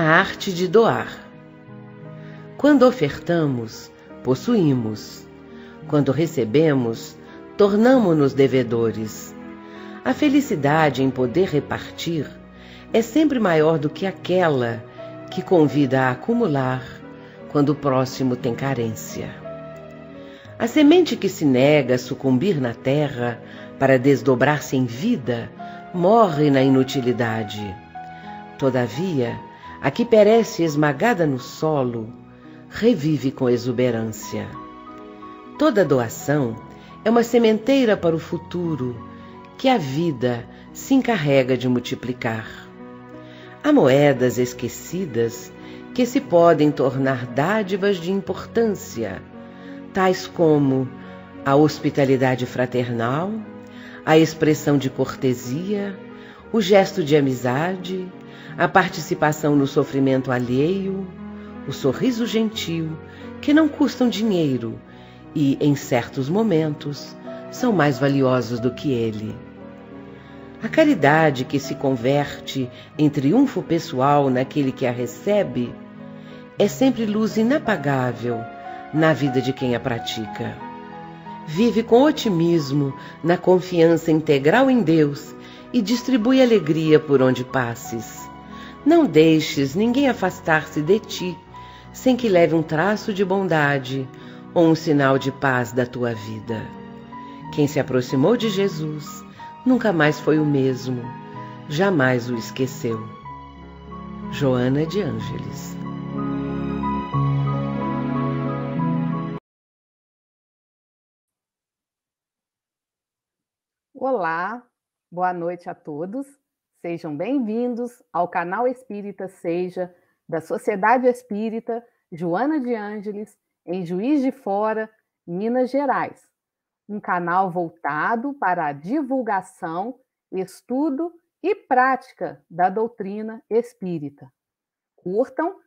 A arte de doar. Quando ofertamos, possuímos. Quando recebemos, tornamo-nos devedores. A felicidade em poder repartir é sempre maior do que aquela que convida a acumular quando o próximo tem carência. A semente que se nega a sucumbir na terra para desdobrar-se em vida morre na inutilidade. Todavia, a que perece esmagada no solo revive com exuberância. Toda doação é uma sementeira para o futuro que a vida se encarrega de multiplicar. Há moedas esquecidas que se podem tornar dádivas de importância, tais como a hospitalidade fraternal, a expressão de cortesia, o gesto de amizade, a participação no sofrimento alheio, o sorriso gentil, que não custam dinheiro e, em certos momentos, são mais valiosos do que ele. A caridade que se converte em triunfo pessoal naquele que a recebe é sempre luz inapagável na vida de quem a pratica. Vive com otimismo na confiança integral em Deus e distribui alegria por onde passes. Não deixes ninguém afastar-se de ti sem que leve um traço de bondade ou um sinal de paz da tua vida. Quem se aproximou de Jesus nunca mais foi o mesmo, jamais o esqueceu. Joana de Ângeles Olá, boa noite a todos. Sejam bem-vindos ao canal Espírita Seja da Sociedade Espírita Joana de Ângeles, em Juiz de Fora, Minas Gerais um canal voltado para a divulgação, estudo e prática da doutrina espírita. Curtam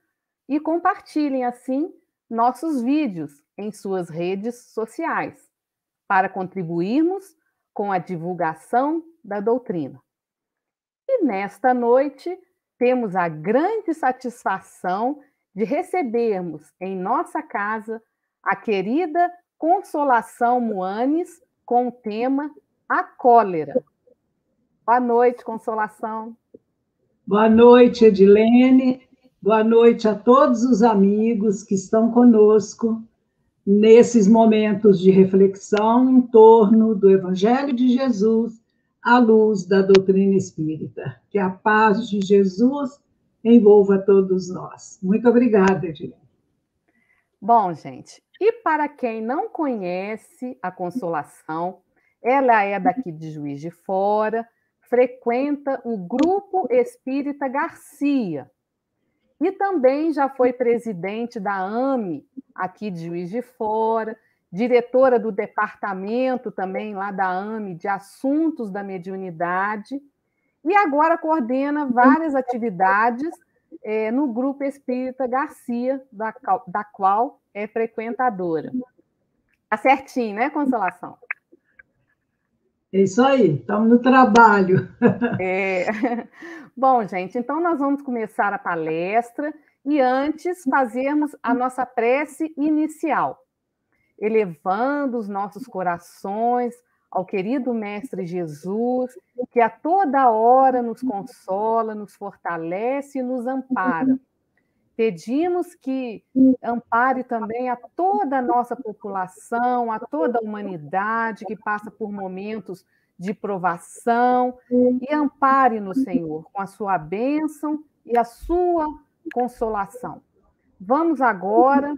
e compartilhem assim nossos vídeos em suas redes sociais, para contribuirmos com a divulgação da doutrina. E nesta noite, temos a grande satisfação de recebermos em nossa casa a querida Consolação Moanes com o tema A Cólera. Boa noite, Consolação. Boa noite, Edilene. Boa noite a todos os amigos que estão conosco nesses momentos de reflexão em torno do Evangelho de Jesus à luz da doutrina espírita. Que a paz de Jesus envolva todos nós. Muito obrigada, Edilene. Bom, gente, e para quem não conhece a Consolação, ela é daqui de Juiz de Fora, frequenta o Grupo Espírita Garcia e também já foi presidente da AME aqui de Juiz de Fora, diretora do departamento também lá da AME de Assuntos da Mediunidade e agora coordena várias atividades é, no Grupo Espírita Garcia, da, da qual é frequentadora. Tá certinho, né, Consolação? É isso aí, estamos no trabalho. É. Bom, gente, então nós vamos começar a palestra e antes fazermos a nossa prece inicial, elevando os nossos corações ao querido Mestre Jesus, que a toda hora nos consola, nos fortalece e nos ampara. Pedimos que ampare também a toda a nossa população, a toda a humanidade que passa por momentos de provação, e ampare-nos, Senhor, com a sua bênção e a sua consolação. Vamos agora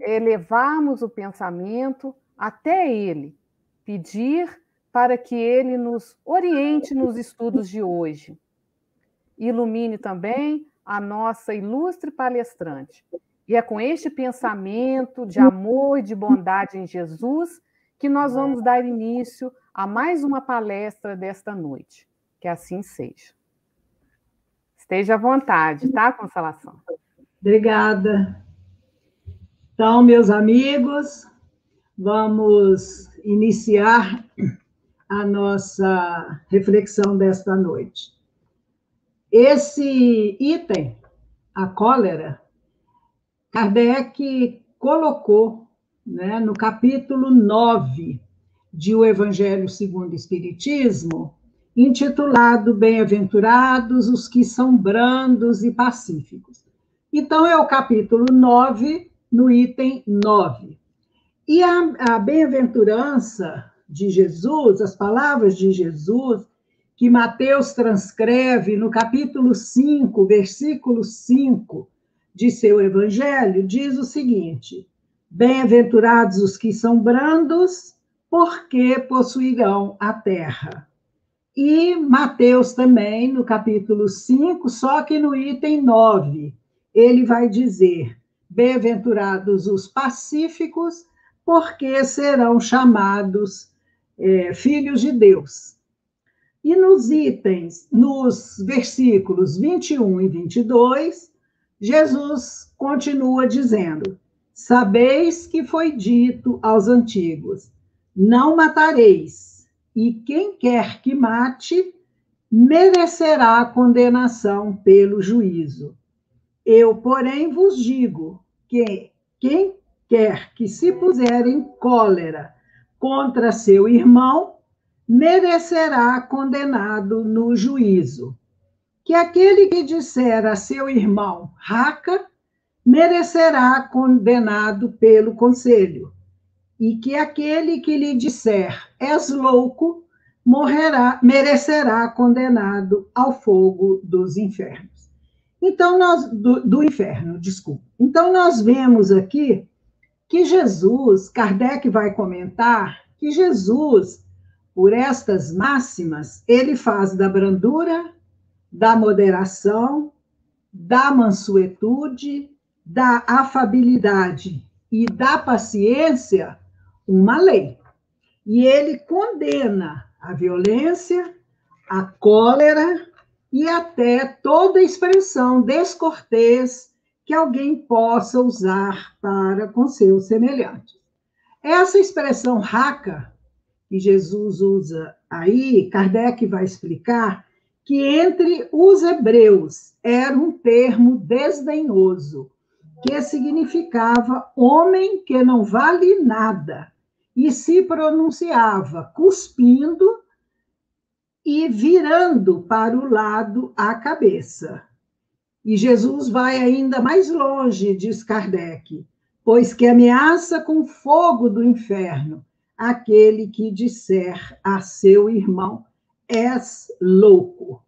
elevarmos o pensamento até Ele, pedir para que Ele nos oriente nos estudos de hoje. Ilumine também a nossa ilustre palestrante. E é com este pensamento de amor e de bondade em Jesus que nós vamos dar início a mais uma palestra desta noite. Que assim seja. Esteja à vontade, tá, Consolação? Obrigada. Então, meus amigos, vamos iniciar a nossa reflexão desta noite. Esse item a cólera, Kardec colocou né, no capítulo 9 de O Evangelho segundo o Espiritismo, intitulado Bem-aventurados os que são brandos e pacíficos. Então, é o capítulo 9, no item 9. E a, a bem-aventurança de Jesus, as palavras de Jesus, que Mateus transcreve no capítulo 5, versículo 5 de seu evangelho, diz o seguinte: Bem-aventurados os que são brandos, porque possuirão a terra. E Mateus também, no capítulo 5, só que no item 9, ele vai dizer: Bem-aventurados os pacíficos, porque serão chamados é, filhos de Deus. E nos itens, nos versículos 21 e 22, Jesus continua dizendo: Sabeis que foi dito aos antigos: Não matareis, e quem quer que mate, merecerá condenação pelo juízo. Eu, porém, vos digo que quem quer que se puser em cólera contra seu irmão, merecerá condenado no juízo. Que aquele que disser a seu irmão, raca, merecerá condenado pelo conselho. E que aquele que lhe disser, és louco, morrerá, merecerá condenado ao fogo dos infernos. Então, nós, do, do inferno, desculpa. Então, nós vemos aqui que Jesus, Kardec vai comentar que Jesus, por estas máximas, ele faz da brandura, da moderação, da mansuetude, da afabilidade e da paciência uma lei. E ele condena a violência, a cólera e até toda expressão descortês que alguém possa usar para com seus semelhantes. Essa expressão raca, que Jesus usa aí, Kardec vai explicar que entre os hebreus era um termo desdenhoso, que significava homem que não vale nada, e se pronunciava cuspindo e virando para o lado a cabeça. E Jesus vai ainda mais longe, diz Kardec, pois que ameaça com fogo do inferno aquele que disser a seu irmão: és louco.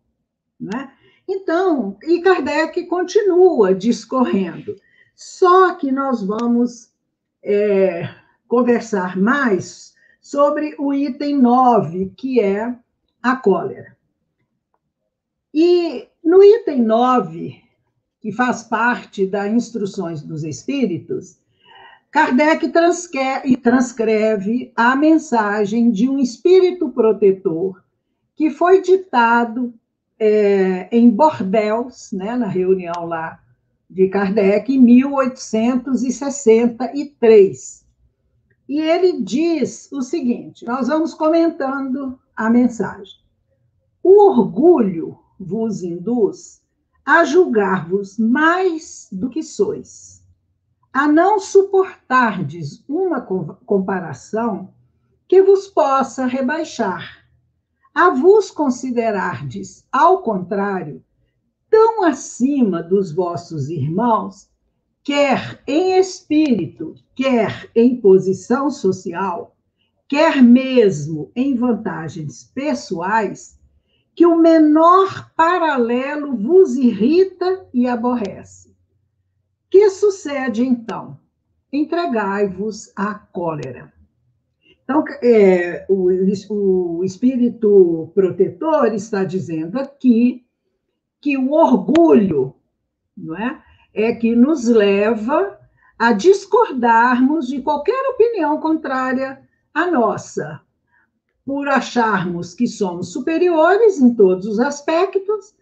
Né? Então, e Kardec continua discorrendo. Só que nós vamos é, conversar mais sobre o item 9, que é a cólera. E no item 9, que faz parte das instruções dos espíritos, Kardec transcreve a mensagem de um espírito protetor que foi ditado é, em Bordéus, né, na reunião lá de Kardec, em 1863. E ele diz o seguinte: nós vamos comentando a mensagem. O orgulho vos induz a julgar-vos mais do que sois, a não suportardes uma comparação que vos possa rebaixar, a vos considerardes, ao contrário, tão acima dos vossos irmãos, quer em espírito, quer em posição social, quer mesmo em vantagens pessoais, que o menor paralelo vos irrita e aborrece. Que sucede então? Entregai-vos à cólera. Então, é, o, o espírito protetor está dizendo aqui que o orgulho não é, é que nos leva a discordarmos de qualquer opinião contrária à nossa, por acharmos que somos superiores em todos os aspectos,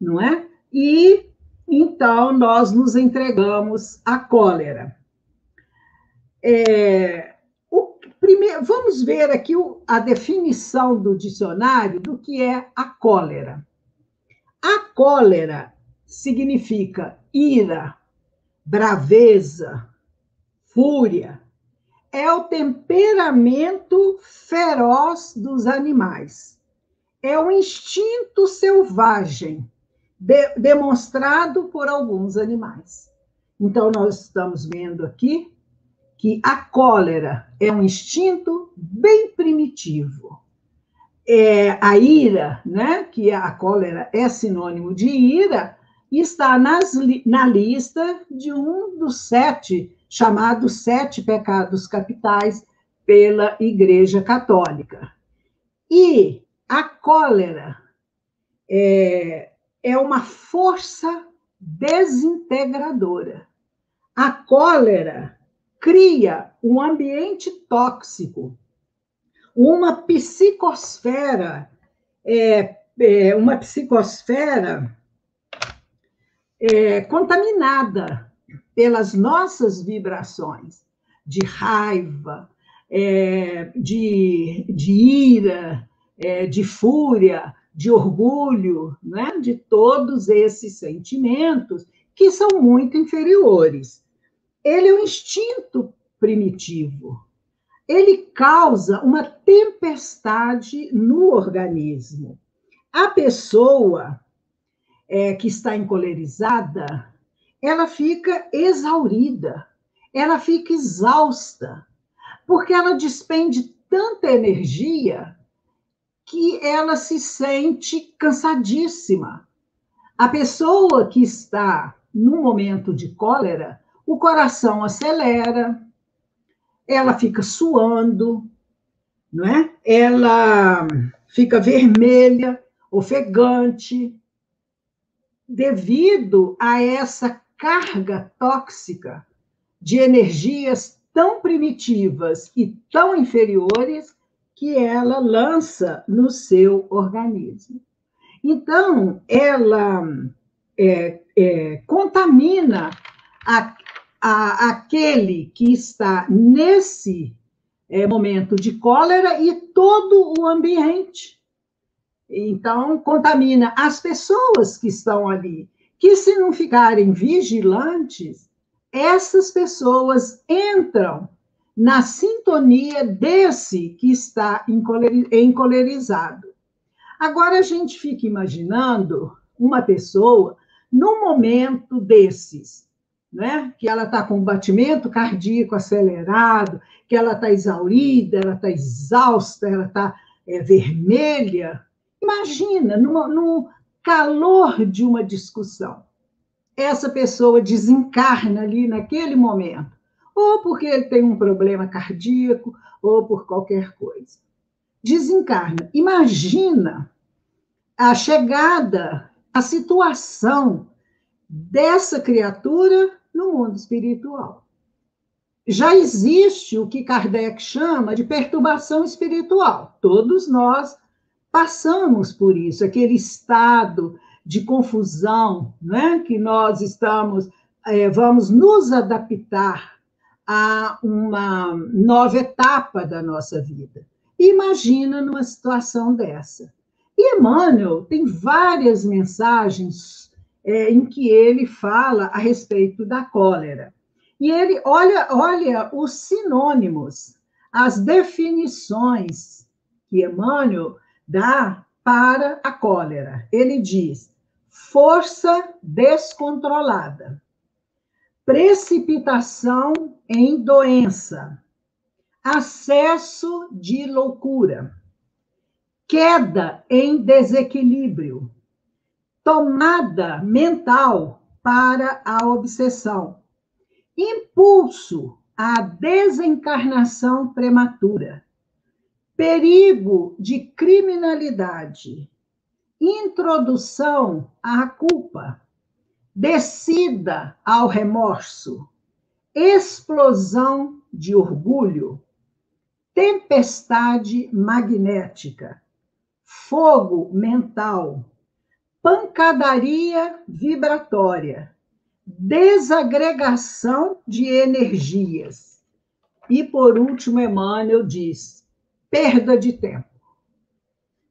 não é? E então nós nos entregamos à cólera. É, o primeiro, vamos ver aqui o, a definição do dicionário do que é a cólera. A cólera significa ira, braveza, fúria. É o temperamento feroz dos animais. É o instinto selvagem de, demonstrado por alguns animais. Então, nós estamos vendo aqui que a cólera é um instinto bem primitivo. É, a ira, né, que a cólera é sinônimo de ira, está nas, na lista de um dos sete, chamados sete pecados capitais pela Igreja Católica. E a cólera é, é uma força desintegradora. A cólera cria um ambiente tóxico, uma psicosfera, é, é, uma psicosfera é, contaminada pelas nossas vibrações de raiva, é, de, de ira, é, de fúria, de orgulho, né? de todos esses sentimentos que são muito inferiores. Ele é um instinto primitivo. Ele causa uma tempestade no organismo. A pessoa é, que está encolerizada, ela fica exaurida, ela fica exausta, porque ela despende tanta energia que ela se sente cansadíssima. A pessoa que está no momento de cólera, o coração acelera, ela fica suando, não é? Ela fica vermelha, ofegante, devido a essa carga tóxica de energias tão primitivas e tão inferiores que ela lança no seu organismo. Então, ela é, é, contamina a, a, aquele que está nesse é, momento de cólera e todo o ambiente. Então, contamina as pessoas que estão ali, que se não ficarem vigilantes, essas pessoas entram na sintonia desse que está encolerizado. Agora a gente fica imaginando uma pessoa no momento desses, né? Que ela está com batimento cardíaco acelerado, que ela está exaurida, ela está exausta, ela está é, vermelha. Imagina, no, no calor de uma discussão, essa pessoa desencarna ali naquele momento ou porque ele tem um problema cardíaco, ou por qualquer coisa. Desencarna. Imagina a chegada, a situação dessa criatura no mundo espiritual. Já existe o que Kardec chama de perturbação espiritual. Todos nós passamos por isso, aquele estado de confusão, né? que nós estamos, é, vamos nos adaptar a uma nova etapa da nossa vida. Imagina numa situação dessa. E Emmanuel tem várias mensagens é, em que ele fala a respeito da cólera. E ele olha, olha os sinônimos, as definições que Emmanuel dá para a cólera. Ele diz: força descontrolada, precipitação em doença, acesso de loucura, queda em desequilíbrio, tomada mental para a obsessão, impulso à desencarnação prematura, perigo de criminalidade, introdução à culpa. Descida ao remorso, explosão de orgulho, tempestade magnética, fogo mental, pancadaria vibratória, desagregação de energias. E, por último, Emmanuel diz: perda de tempo.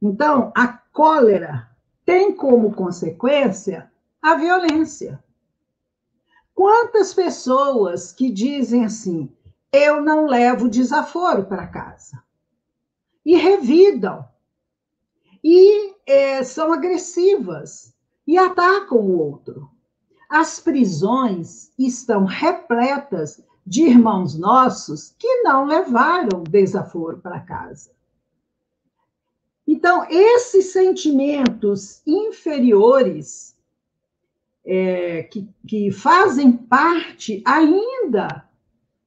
Então, a cólera tem como consequência a violência. Quantas pessoas que dizem assim: eu não levo desaforo para casa, e revidam, e é, são agressivas, e atacam o outro. As prisões estão repletas de irmãos nossos que não levaram desaforo para casa. Então, esses sentimentos inferiores, é, que, que fazem parte ainda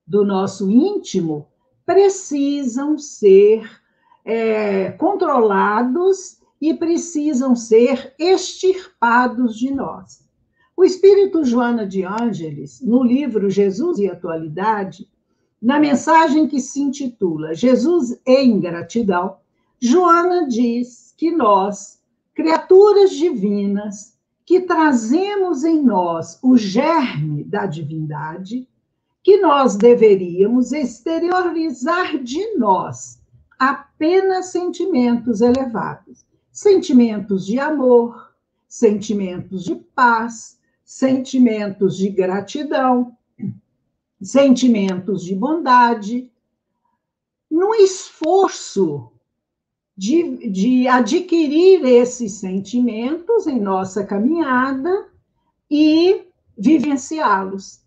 do nosso íntimo, precisam ser é, controlados e precisam ser extirpados de nós. O espírito Joana de Ângeles, no livro Jesus e Atualidade, na mensagem que se intitula Jesus e Ingratidão, Joana diz que nós, criaturas divinas, que trazemos em nós o germe da divindade, que nós deveríamos exteriorizar de nós apenas sentimentos elevados, sentimentos de amor, sentimentos de paz, sentimentos de gratidão, sentimentos de bondade, no esforço de, de adquirir esses sentimentos em nossa caminhada e vivenciá-los.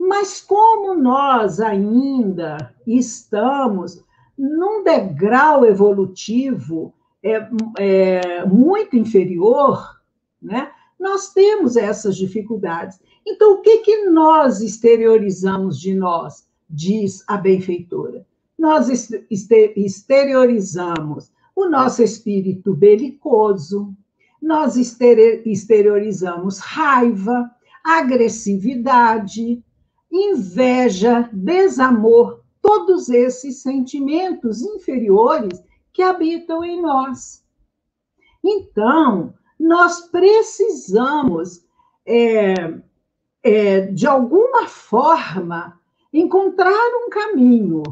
Mas como nós ainda estamos num degrau evolutivo é, é, muito inferior, né? Nós temos essas dificuldades. Então, o que, que nós exteriorizamos de nós? Diz a benfeitora nós exteriorizamos o nosso espírito belicoso, nós exteriorizamos raiva, agressividade, inveja, desamor, todos esses sentimentos inferiores que habitam em nós. Então, nós precisamos, é, é, de alguma forma, encontrar um caminho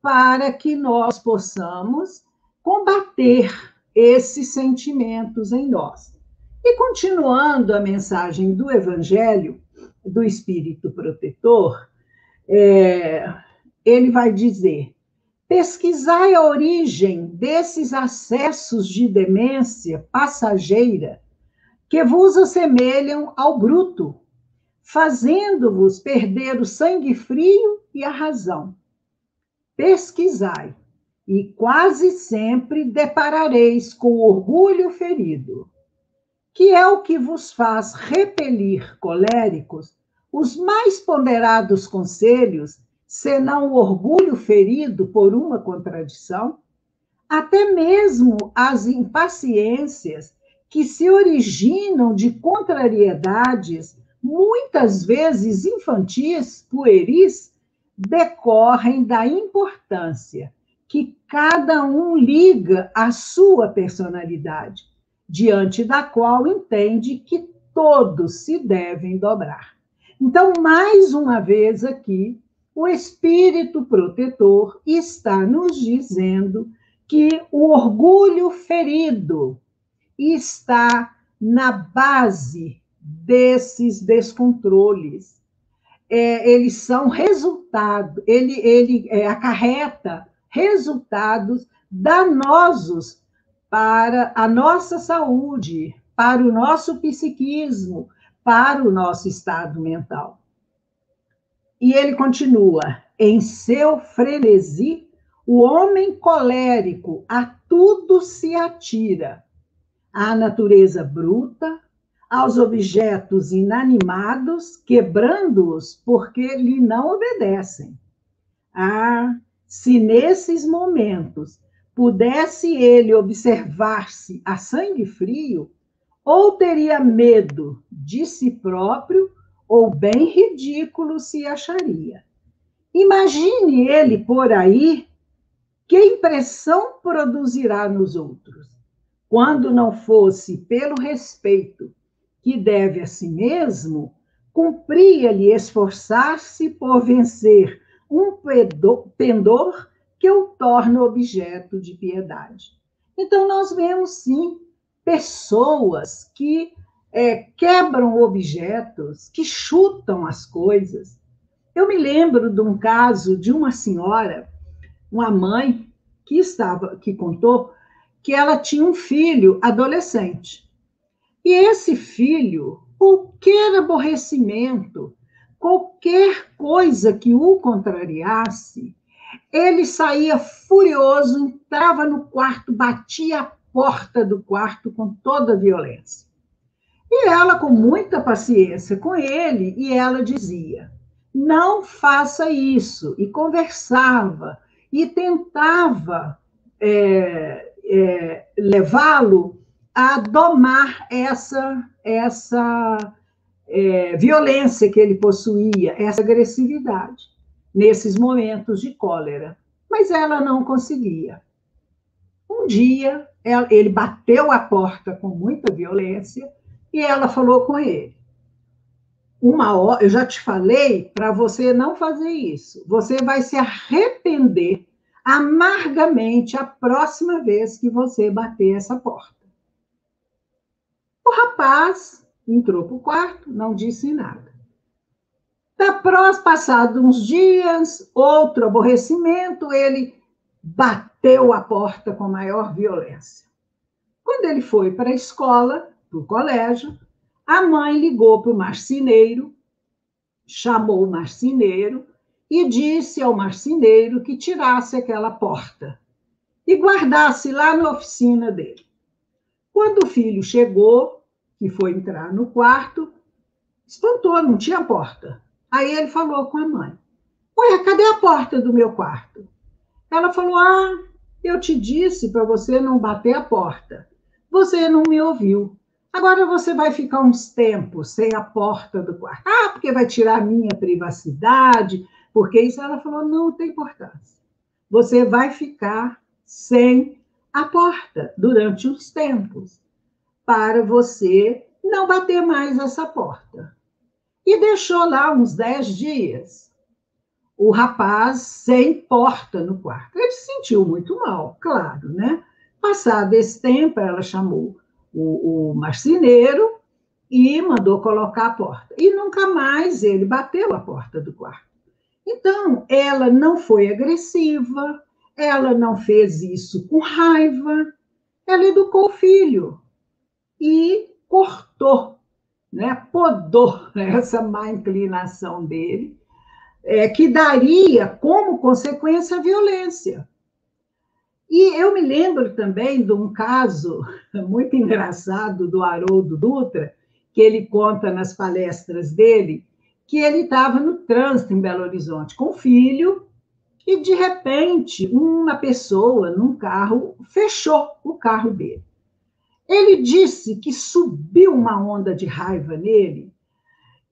para que nós possamos combater esses sentimentos em nós. E continuando a mensagem do Evangelho do Espírito Protetor, é, ele vai dizer: pesquisai a origem desses acessos de demência passageira que vos assemelham ao bruto, fazendo-vos perder o sangue frio e a razão. Pesquisai, e quase sempre deparareis com orgulho ferido, que é o que vos faz repelir coléricos os mais ponderados conselhos, senão o orgulho ferido por uma contradição, até mesmo as impaciências que se originam de contrariedades, muitas vezes infantis, pueris, decorrem da importância que cada um liga à sua personalidade, diante da qual entende que todos se devem dobrar. Então, mais uma vez aqui, o espírito protetor está nos dizendo que o orgulho ferido está na base desses descontroles é, eles são resultado, ele, ele é, acarreta resultados danosos para a nossa saúde, para o nosso psiquismo, para o nosso estado mental. E ele continua: em seu frenesi, o homem colérico a tudo se atira, à natureza bruta, aos objetos inanimados, quebrando-os porque lhe não obedecem. Ah, se nesses momentos pudesse ele observar-se a sangue frio, ou teria medo de si próprio, ou bem ridículo se acharia. Imagine ele por aí, que impressão produzirá nos outros, quando não fosse pelo respeito que deve a si mesmo, cumpria-lhe esforçar-se por vencer um pendor que o torna objeto de piedade. Então, nós vemos, sim, pessoas que é, quebram objetos, que chutam as coisas. Eu me lembro de um caso de uma senhora, uma mãe, que estava, que contou que ela tinha um filho adolescente. E esse filho, qualquer aborrecimento, qualquer coisa que o contrariasse, ele saía furioso, entrava no quarto, batia a porta do quarto com toda a violência. E ela, com muita paciência com ele, e ela dizia: não faça isso, e conversava, e tentava é, é, levá-lo a domar essa, essa é, violência que ele possuía, essa agressividade, nesses momentos de cólera. Mas ela não conseguia. Um dia, ele bateu a porta com muita violência e ela falou com ele: Uma hora, eu já te falei para você não fazer isso. Você vai se arrepender amargamente a próxima vez que você bater essa porta. O rapaz entrou para o quarto, não disse nada. Da próxima, uns dias, outro aborrecimento, ele bateu a porta com maior violência. Quando ele foi para a escola, para o colégio, a mãe ligou para o marceneiro, chamou o marceneiro e disse ao marceneiro que tirasse aquela porta e guardasse lá na oficina dele. Quando o filho chegou, que foi entrar no quarto, espantou, não tinha porta. Aí ele falou com a mãe: Ué, cadê a porta do meu quarto? Ela falou: Ah, eu te disse para você não bater a porta. Você não me ouviu. Agora você vai ficar uns tempos sem a porta do quarto. Ah, porque vai tirar a minha privacidade, porque isso ela falou: não tem importância. Você vai ficar sem a porta durante uns tempos, para você não bater mais essa porta. E deixou lá uns dez dias o rapaz sem porta no quarto. Ele se sentiu muito mal, claro, né? Passado esse tempo, ela chamou o, o marceneiro e mandou colocar a porta. E nunca mais ele bateu a porta do quarto. Então, ela não foi agressiva, ela não fez isso com raiva, ela educou o filho e cortou, né, podou essa má inclinação dele, é, que daria como consequência a violência. E eu me lembro também de um caso muito engraçado do Haroldo Dutra, que ele conta nas palestras dele, que ele estava no trânsito em Belo Horizonte com o filho e, de repente, uma pessoa num carro fechou o carro dele. Ele disse que subiu uma onda de raiva nele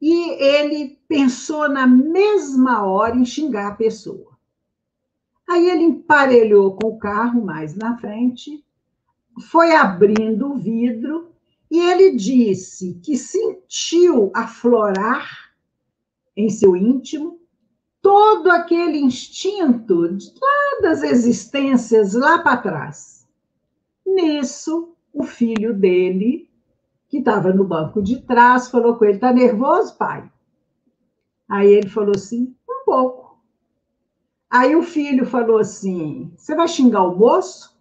e ele pensou na mesma hora em xingar a pessoa. Aí ele emparelhou com o carro mais na frente, foi abrindo o vidro e ele disse que sentiu aflorar em seu íntimo todo aquele instinto lá das existências lá para trás. Nisso, o filho dele, que estava no banco de trás, falou com ele: Está nervoso, pai? Aí ele falou assim: Um pouco. Aí o filho falou assim: Você vai xingar o moço?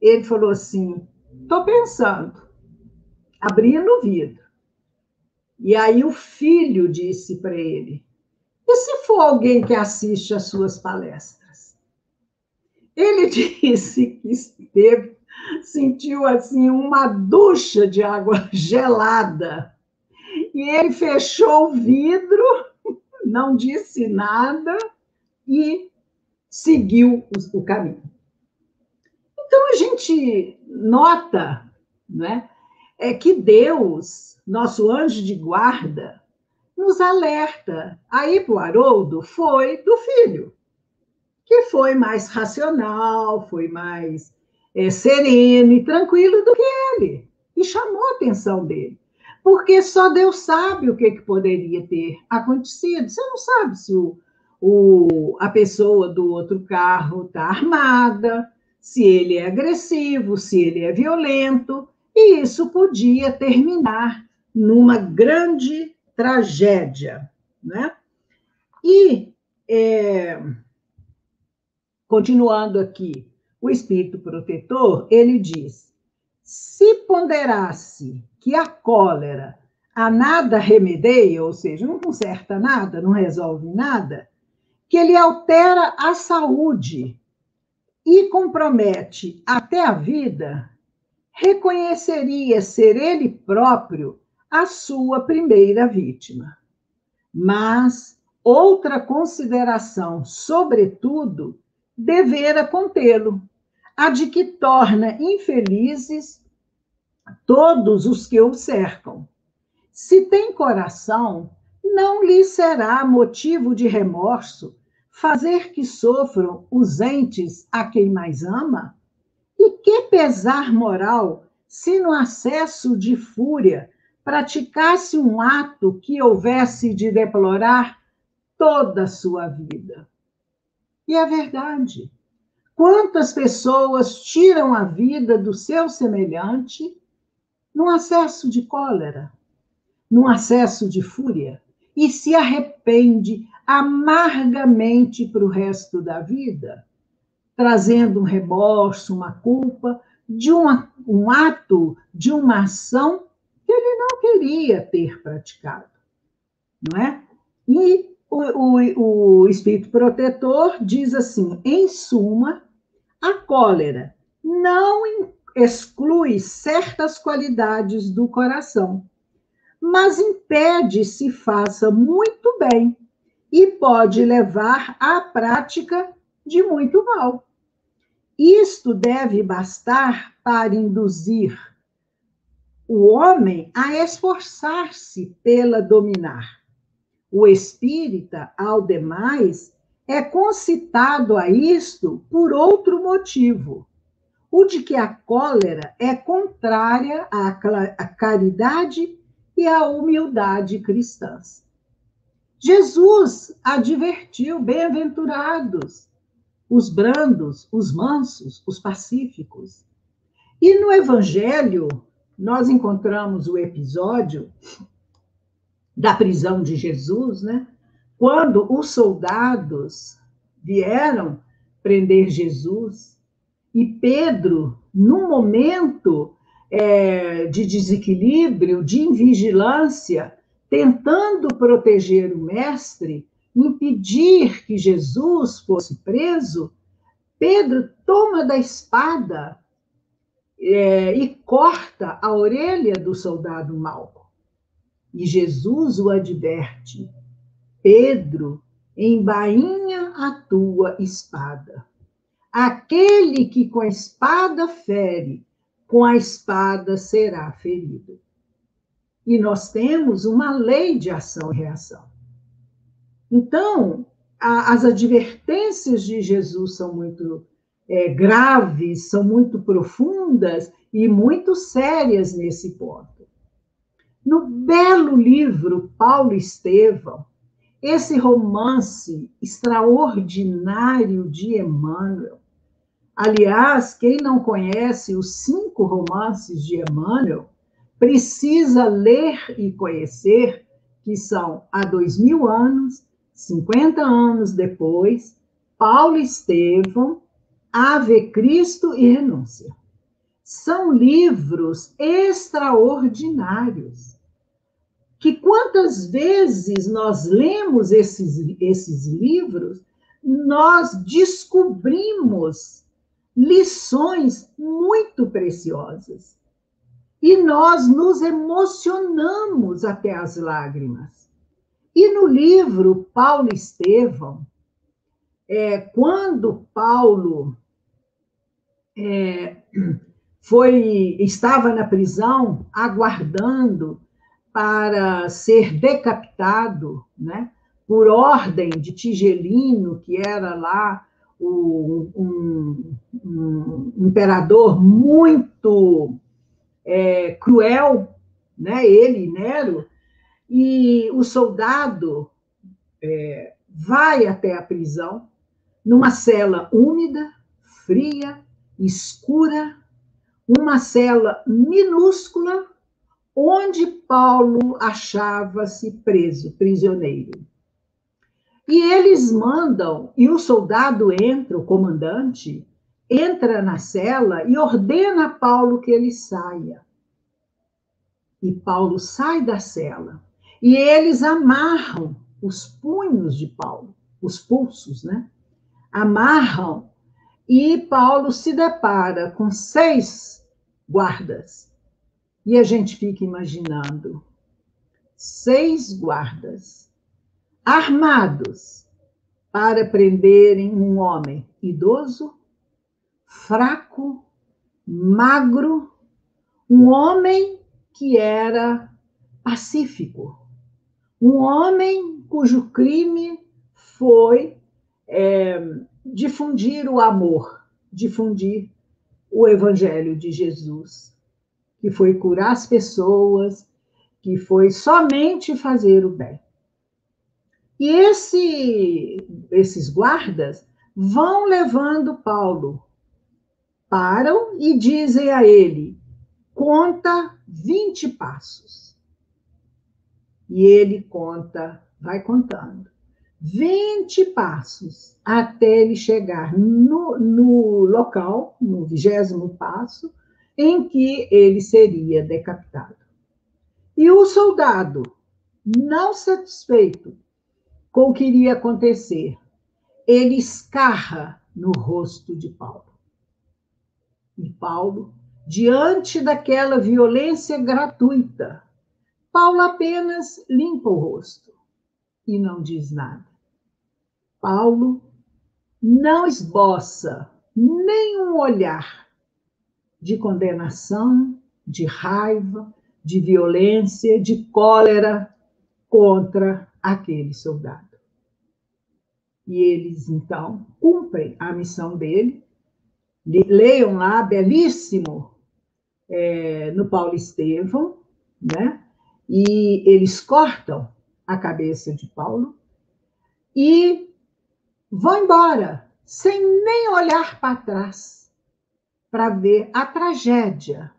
Ele falou assim: Estou pensando, abrindo o vidro. E aí o filho disse para ele: e se for alguém que assiste às suas palestras? Ele disse que esteve, sentiu assim uma ducha de água gelada. E ele fechou o vidro, não disse nada e seguiu o caminho. Então a gente nota, né, é que Deus nosso anjo de guarda, nos alerta. Aí para o Haroldo foi do filho, que foi mais racional, foi mais é, sereno e tranquilo do que ele, e chamou a atenção dele. Porque só Deus sabe o que, que poderia ter acontecido. Você não sabe se o, o, a pessoa do outro carro está armada, se ele é agressivo, se ele é violento. e isso podia terminar numa grande tragédia. Né? E, é, continuando aqui, o espírito protetor, ele diz: se ponderasse que a cólera a nada remedeia, ou seja, não conserta nada, não resolve nada, que ele altera a saúde e compromete até a vida, reconheceria ser ele próprio a sua primeira vítima. Mas outra consideração, sobretudo, devera contê-lo, a de que torna infelizes todos os que o cercam. Se tem coração, não lhe será motivo de remorso fazer que sofram os entes a quem mais ama? E que pesar moral se no acesso de fúria praticasse um ato que houvesse de deplorar toda a sua vida? E é verdade. Quantas pessoas tiram a vida do seu semelhante num acesso de cólera, num acesso de fúria, e se arrepende amargamente para o resto da vida, trazendo um remorso, uma culpa de uma, um ato, de uma ação que ele não queria ter praticado, não é? E o, o, o espírito protetor diz assim: em suma, a cólera não exclui certas qualidades do coração, mas impede se faça muito bem e pode levar à prática de muito mal. Isto deve bastar para induzir o homem a esforçar-se pela dominar. O espírita, ao demais, é concitado a isto por outro motivo, o de que a cólera é contrária à caridade e à humildade cristãs. Jesus advertiu: bem-aventurados os brandos, os mansos, os pacíficos. E no Evangelho, nós encontramos o episódio da prisão de Jesus, né? Quando os soldados vieram prender Jesus e Pedro, num momento é, de desequilíbrio, de invigilância, tentando proteger o mestre, impedir que Jesus fosse preso, Pedro toma da espada é, e corta a orelha do soldado Malco. E Jesus o adverte: Pedro, embainha a tua espada. Aquele que com a espada fere, com a espada será ferido. E nós temos uma lei de ação e reação. Então, a, as advertências de Jesus são muito é, graves, são muito profundas e muito sérias nesse ponto. No belo livro Paulo Estevão, esse romance extraordinário de Emmanuel, aliás, quem não conhece os cinco romances de Emmanuel, precisa ler e conhecer, que são há dois mil anos, 50 anos depois, Paulo Estevão, Ave Cristo e Renúncia. São livros extraordinários. Que quantas vezes nós lemos esses, esses livros, nós descobrimos lições muito preciosas e nós nos emocionamos até as lágrimas. E no livro Paulo Estevão, é, quando Paulo é, foi estava na prisão aguardando para ser decapitado, né, por ordem de Tigelino, que era lá o, um, um imperador muito é, cruel, né? ele, Nero, e o soldado é, vai até a prisão, numa cela úmida, fria, escura, uma cela minúscula onde Paulo achava-se preso, prisioneiro. E eles mandam, e o soldado entra, o comandante, entra na cela e ordena a Paulo que ele saia. E Paulo sai da cela. E eles amarram os punhos de Paulo, os pulsos, né? Amarram. E Paulo se depara com seis guardas. E a gente fica imaginando seis guardas armados para prenderem um homem idoso, fraco, magro, um homem que era pacífico, um homem cujo crime foi é, difundir o amor, difundir o evangelho de Jesus, que foi curar as pessoas, que foi somente fazer o bem. E esse, esses guardas vão levando Paulo, param e dizem a ele: conta 20 passos. E ele conta, vai contando, 20 passos até ele chegar no, no local, no vigésimo passo, em que ele seria decapitado. E o soldado, não satisfeito com o que iria acontecer, ele escarra no rosto de Paulo. E Paulo, diante daquela violência gratuita, Paulo apenas limpa o rosto e não diz nada. Paulo não esboça nenhum olhar de condenação, de raiva, de violência, de cólera contra aquele soldado. E eles, então, cumprem a missão dele. Leiam lá, belíssimo, é, no Paulo Estevão, né? E eles cortam a cabeça de Paulo e vão embora, sem nem olhar para trás para ver a tragédia,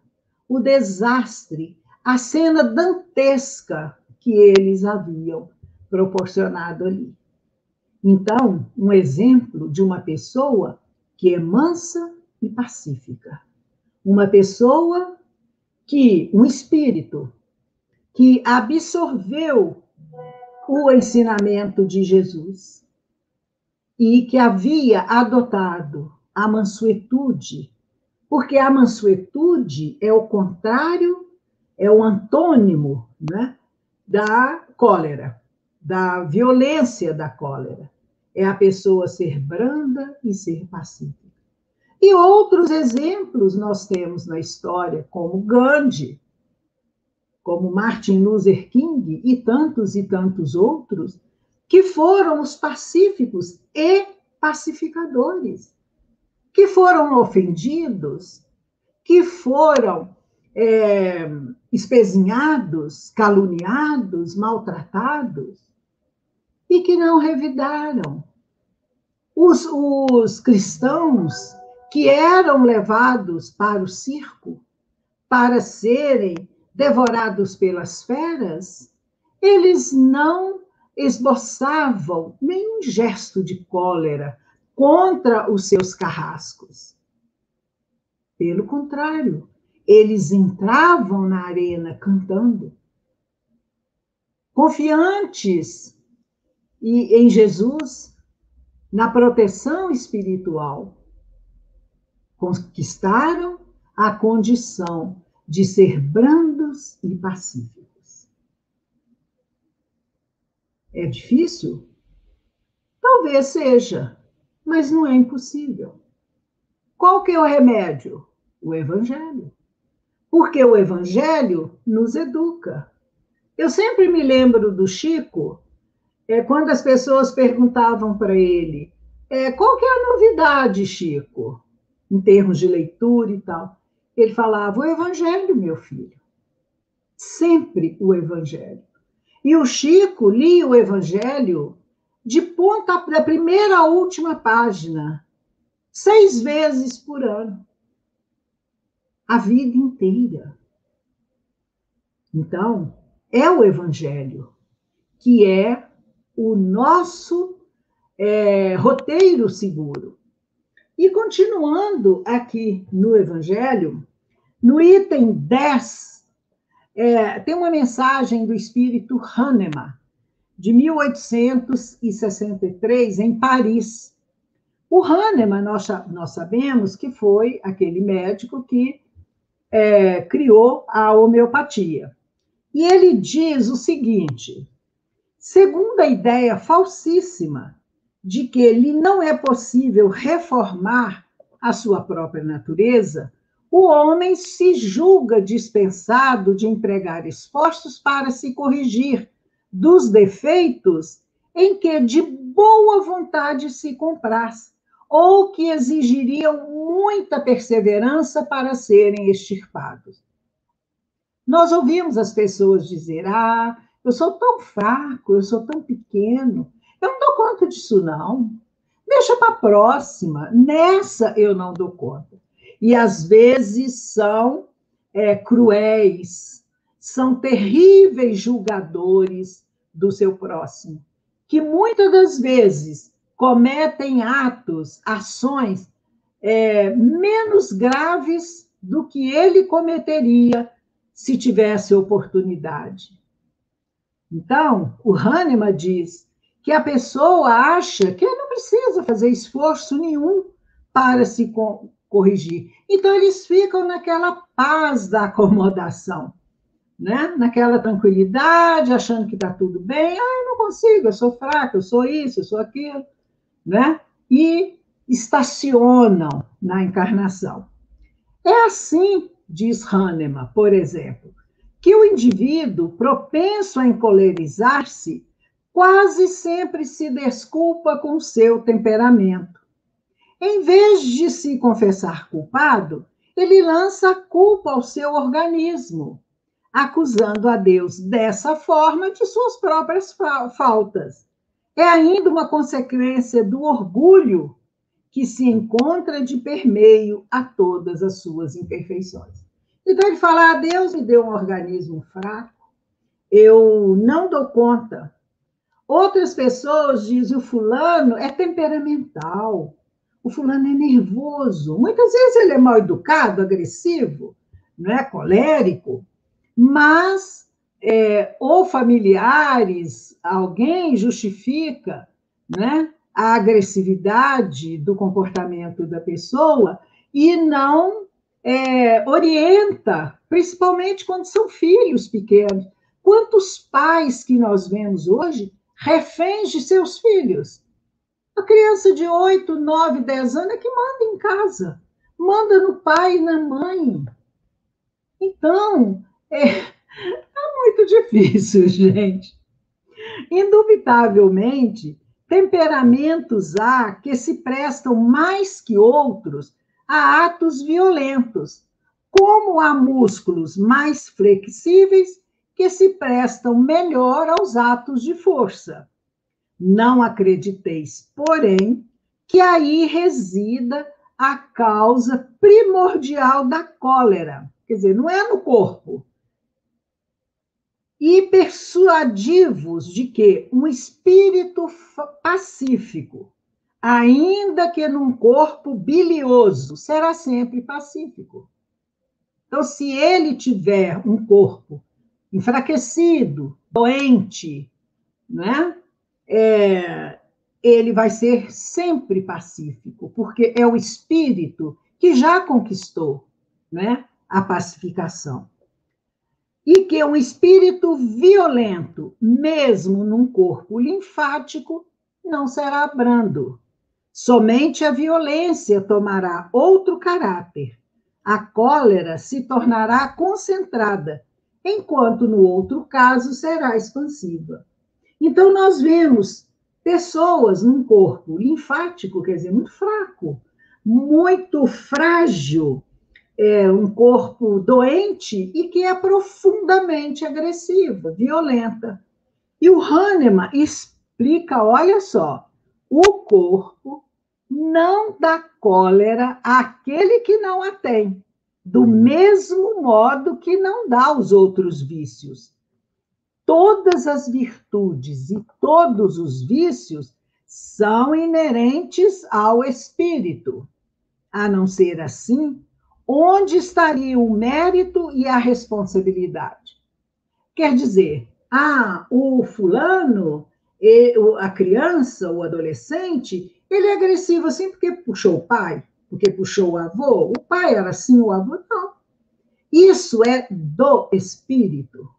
o desastre, a cena dantesca que eles haviam proporcionado ali. Então, um exemplo de uma pessoa que é mansa e pacífica. Uma pessoa que, um espírito, que absorveu o ensinamento de Jesus e que havia adotado a mansuetude porque a mansuetude é o contrário, é o antônimo né, da cólera, da violência da cólera. É a pessoa ser branda e ser pacífica. E outros exemplos nós temos na história, como Gandhi, como Martin Luther King e tantos e tantos outros, que foram os pacíficos e pacificadores que foram ofendidos, que foram é, espezinhados, caluniados, maltratados, e que não revidaram. Os, os cristãos que eram levados para o circo para serem devorados pelas feras, eles não esboçavam nenhum gesto de cólera, contra os seus carrascos. Pelo contrário, eles entravam na arena cantando, confiantes e em Jesus, na proteção espiritual. Conquistaram a condição de ser brandos e pacíficos. É difícil? Talvez seja, mas não é impossível. Qual que é o remédio? O evangelho. Porque o evangelho nos educa. Eu sempre me lembro do Chico, é, quando as pessoas perguntavam para ele, é, qual que é a novidade, Chico, em termos de leitura e tal? Ele falava, o evangelho, meu filho. Sempre o evangelho. E o Chico lia o evangelho de ponta da primeira à última página, seis vezes por ano. a vida inteira. Então, é o Evangelho, que é o nosso é, roteiro seguro. E continuando aqui no Evangelho, no item 10, é, tem uma mensagem do espírito Hahnemann, de 1863, em Paris. O Hahnemann, nós, nós sabemos que foi aquele médico que é, criou a homeopatia. E ele diz o seguinte: segundo a ideia falsíssima de que lhe não é possível reformar a sua própria natureza, o homem se julga dispensado de empregar esforços para se corrigir dos defeitos em que de boa vontade se compraz, ou que exigiriam muita perseverança para serem extirpados. Nós ouvimos as pessoas dizer: Ah, eu sou tão fraco, eu sou tão pequeno, conta disso, não. Deixa para a próxima, nessa eu não dou conta. E às vezes são é, cruéis, são terríveis julgadores do seu próximo, que muitas das vezes cometem atos, ações é, menos graves do que ele cometeria se tivesse oportunidade. Então, o Hahnemann diz que a pessoa acha que não precisa fazer esforço nenhum para se co corrigir. Então, eles ficam naquela paz da acomodação, né? naquela tranquilidade, achando que está tudo bem. Ah, eu não consigo, eu sou fraca, eu sou isso, eu sou aquilo né? e estacionam na encarnação. É assim, diz Hahnemann, por exemplo, que o indivíduo propenso a encolerizar-se quase sempre se desculpa com seu temperamento. Em vez de se confessar culpado, ele lança a culpa ao seu organismo, acusando a Deus dessa forma de suas próprias faltas é ainda uma consequência do orgulho que se encontra de permeio a todas as suas imperfeições. Então ele fala: ah, Deus me deu um organismo fraco, eu não dou conta. Outras pessoas dizem: o fulano é temperamental, o fulano é nervoso. Muitas vezes ele é mal educado, agressivo, não é colérico, mas é, ou familiares, alguém justifica né, a agressividade do comportamento da pessoa e não é, orienta, principalmente quando são filhos pequenos. Quantos pais que nós vemos hoje reféns de seus filhos? A criança de 8, 9, 10 anos é que manda em casa, manda no pai e na mãe. Então, é, muito difícil, gente. Indubitavelmente, temperamentos há que se prestam mais que outros a atos violentos, como há músculos mais flexíveis que se prestam melhor aos atos de força. Não acrediteis, porém, que aí resida a causa primordial da cólera. Quer dizer, não é no corpo, e persuadivos de que um espírito pacífico, ainda que num corpo bilioso, será sempre pacífico. Então, se ele tiver um corpo enfraquecido, doente, né? É, ele vai ser sempre pacífico, porque é o espírito que já conquistou né, a pacificação e que um espírito violento, mesmo num corpo linfático, não será brando. Somente a violência tomará outro caráter. A cólera se tornará concentrada, enquanto no outro caso será expansiva. Então, nós vemos pessoas num corpo linfático, quer dizer, muito fraco, muito frágil, é, um corpo doente e que é profundamente agressiva, violenta. E o Hahnemann explica, olha só, o corpo não dá cólera àquele que não a tem. Do mesmo modo que não dá os outros vícios. Todas as virtudes e todos os vícios são inerentes ao espírito. A não ser assim, onde estaria o mérito e a responsabilidade? Quer dizer, ah, o fulano, a criança, o adolescente, ele é agressivo assim porque puxou o pai, porque puxou o avô. O pai era assim, o avô não. Isso é do espírito.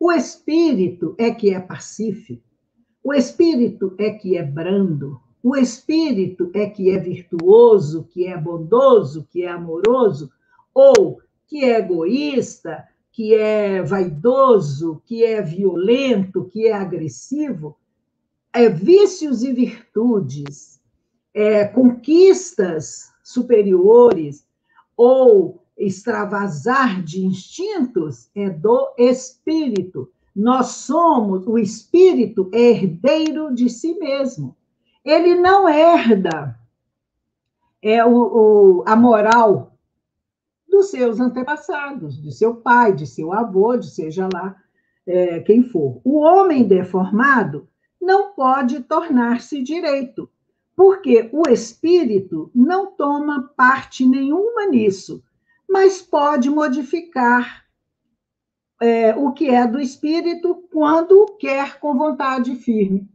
O espírito é que é pacífico. O espírito é que é brando. O espírito é que é virtuoso, que é bondoso, que é amoroso, ou que é egoísta, que é vaidoso, que é violento, que é agressivo. É vícios e virtudes, é, conquistas superiores ou extravasar de instintos é do espírito. Nós somos, o espírito é herdeiro de si mesmo. Ele não herda é o, o, a moral dos seus antepassados, de seu pai, de seu avô, de seja lá é, quem for. O homem deformado não pode tornar-se direito, porque o espírito não toma parte nenhuma nisso, mas pode modificar é, o que é do espírito quando quer com vontade firme.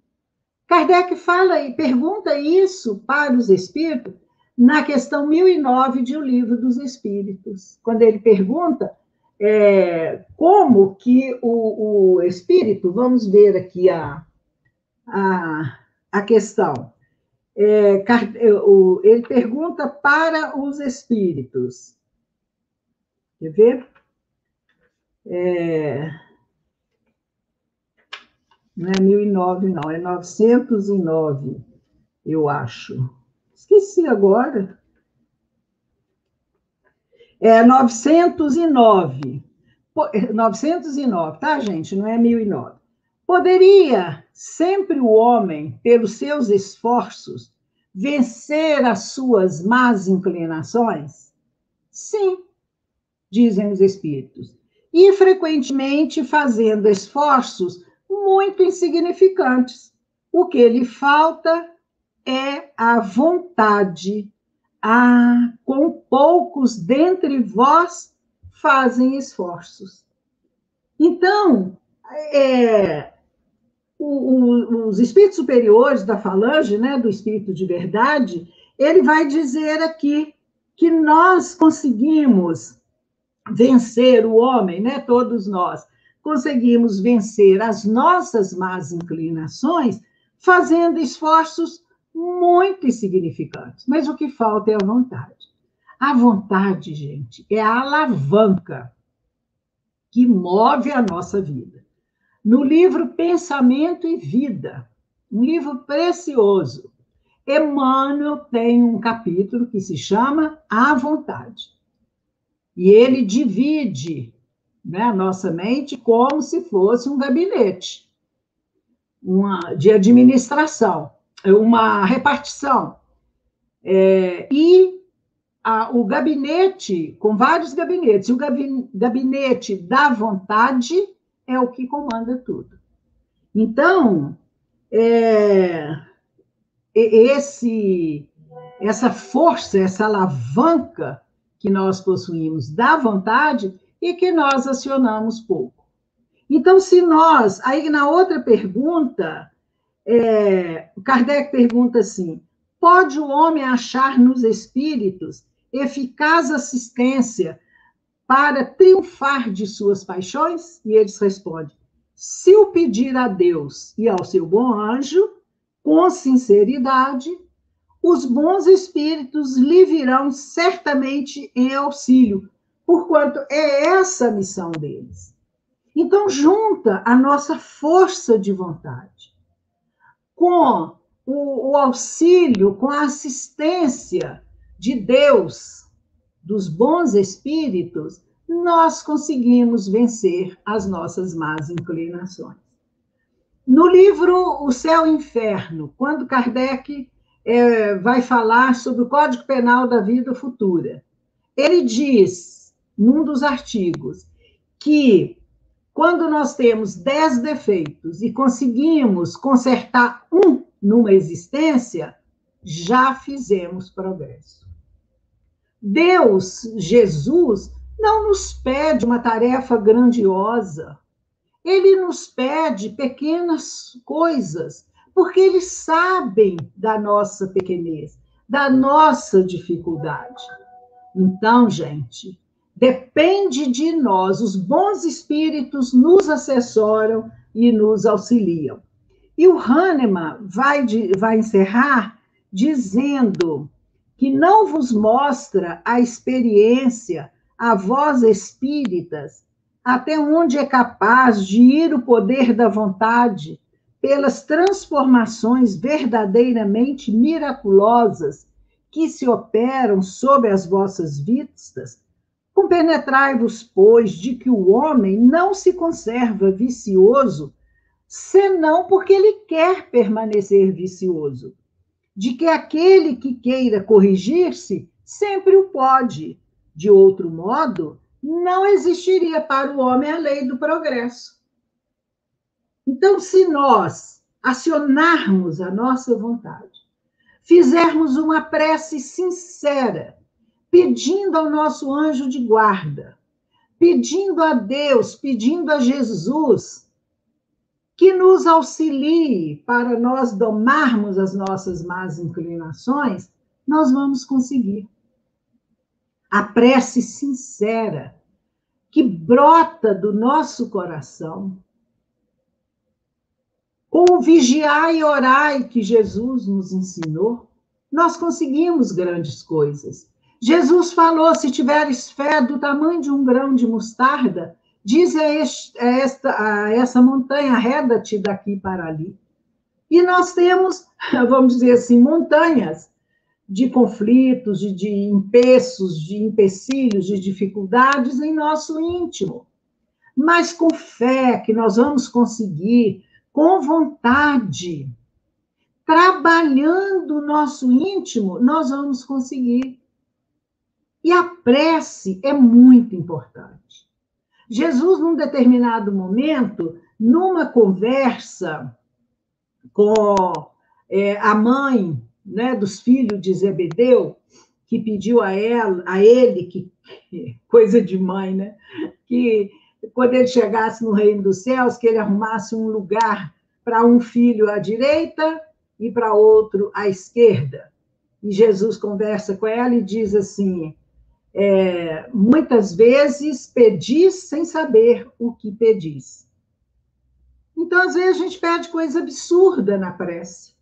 Kardec fala e pergunta isso para os espíritos na questão 1009 de O Livro dos Espíritos, quando ele pergunta é, como que o, o espírito, vamos ver aqui a, a, a questão, é, é ele pergunta para os espíritos. Quer ver? É, não é 1009, não, é 909, eu acho. Esqueci agora. É 909. 909, tá, gente? Não é 1009. Poderia sempre o homem, pelos seus esforços, vencer as suas más inclinações? Sim, dizem os espíritos. E frequentemente fazendo esforços muito insignificantes. O que lhe falta é a vontade. Ah, com poucos dentre vós fazem esforços. Então, é, os espíritos superiores da falange, né, do espírito de verdade, ele vai dizer aqui que nós conseguimos vencer o homem, né, todos nós, conseguimos vencer as nossas más inclinações fazendo esforços muito insignificantes. Mas o que falta é a vontade. A vontade, gente, é a alavanca que move a nossa vida. No livro Pensamento e Vida, um livro precioso, Emmanuel tem um capítulo que se chama A Vontade. E ele divide né, a nossa mente como se fosse um gabinete uma, de administração uma repartição. É, e a, o gabinete, com vários gabinetes, o gabinete da vontade é o que comanda tudo. Então, é, esse, essa força, essa alavanca que nós possuímos da vontade e que nós acionamos pouco. Então, se nós, aí na outra pergunta, é, Kardec pergunta assim: pode o homem achar nos espíritos eficaz assistência para triunfar de suas paixões? E eles respondem: se o pedir a Deus e ao seu bom anjo, com sinceridade, os bons espíritos lhe virão certamente em auxílio, porquanto é essa a missão deles. Então, junta a nossa força de vontade com o, o auxílio, com a assistência de Deus, dos bons espíritos, nós conseguimos vencer as nossas más inclinações. No livro O Céu e o Inferno, quando Kardec é, vai falar sobre o Código Penal da Vida Futura, ele diz num dos artigos, que quando nós temos dez defeitos e conseguimos consertar um numa existência, já fizemos progresso. Deus, Jesus, não nos pede uma tarefa grandiosa. Ele nos pede pequenas coisas, porque eles sabem da nossa pequenez, da nossa dificuldade. Então, gente, depende de nós, os bons espíritos nos assessoram e nos auxiliam. E o Hahnemann vai, vai encerrar dizendo que não vos mostra a experiência, a vós espíritas, até onde é capaz de ir o poder da vontade, pelas transformações verdadeiramente miraculosas que se operam sob as vossas vistas, compenetrai-vos, pois, de que o homem não se conserva vicioso, senão porque ele quer permanecer vicioso de que aquele que queira corrigir-se sempre o pode. De outro modo, não existiria para o homem a lei do progresso. Então, se nós acionarmos a nossa vontade, fizermos uma prece sincera, pedindo ao nosso anjo de guarda, pedindo a Deus, pedindo a Jesus que nos auxilie para nós domarmos as nossas más inclinações, nós vamos conseguir. A prece sincera que brota do nosso coração, com o vigiar e orai que Jesus nos ensinou, nós conseguimos grandes coisas. Jesus falou: se tiveres fé do tamanho de um grão de mostarda, Diz a, este, a esta, a essa montanha, reda-te daqui para ali. E nós temos, vamos dizer assim, montanhas de conflitos, de, de empeços, de empecilhos, de dificuldades em nosso íntimo. Mas com fé que nós vamos conseguir, com vontade, trabalhando o nosso íntimo, nós vamos conseguir. E a prece é muito importante. Jesus, num determinado momento, numa conversa com é, a mãe né, dos filhos de Zebedeu, que pediu a, ela, a ele, que coisa de mãe, né? Que quando ele chegasse no reino dos céus, que ele arrumasse um lugar para um filho à direita e para outro à esquerda. E Jesus conversa com ela e diz assim: é, muitas vezes pedis sem saber o que pedis. Então, às vezes, a gente pede coisa absurda na prece.